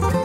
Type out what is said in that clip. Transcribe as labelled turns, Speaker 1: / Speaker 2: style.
Speaker 1: Bye.